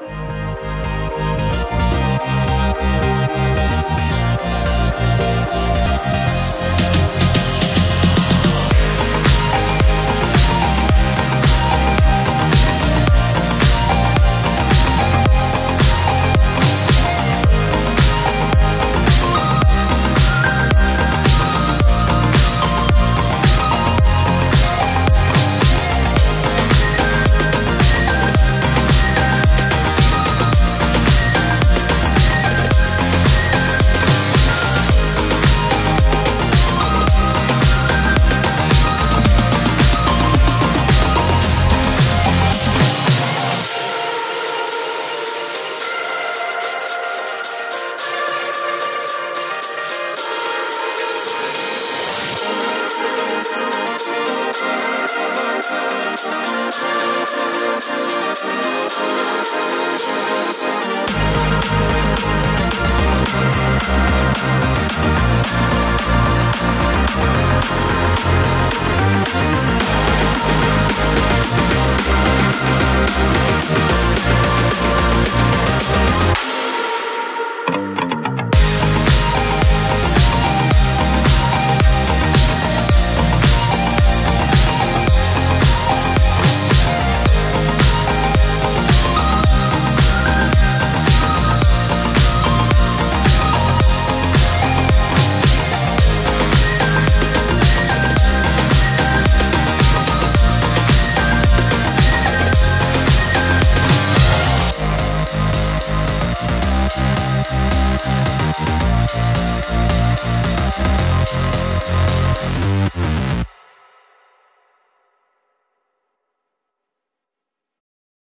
Bye. Thank